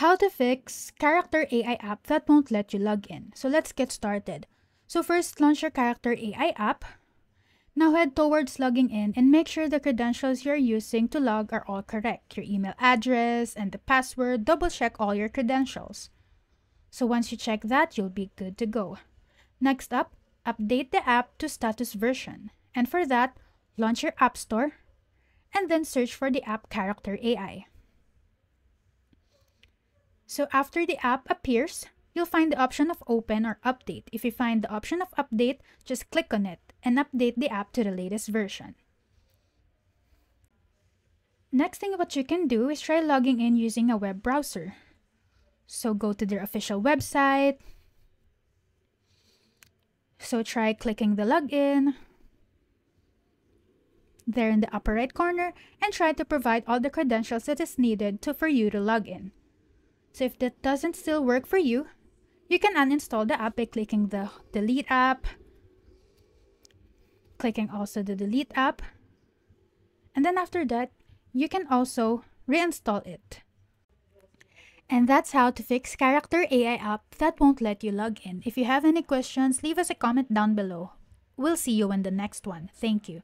how to fix character AI app that won't let you log in. So let's get started. So first, launch your character AI app. Now head towards logging in and make sure the credentials you're using to log are all correct. Your email address and the password, double check all your credentials. So once you check that, you'll be good to go. Next up, update the app to status version. And for that, launch your App Store and then search for the app Character AI. So after the app appears, you'll find the option of open or update. If you find the option of update, just click on it and update the app to the latest version. Next thing what you can do is try logging in using a web browser. So go to their official website. So try clicking the login there in the upper right corner and try to provide all the credentials that is needed to for you to log in. So if that doesn't still work for you, you can uninstall the app by clicking the delete app, clicking also the delete app, and then after that, you can also reinstall it. And that's how to fix Character AI app that won't let you log in. If you have any questions, leave us a comment down below. We'll see you in the next one. Thank you.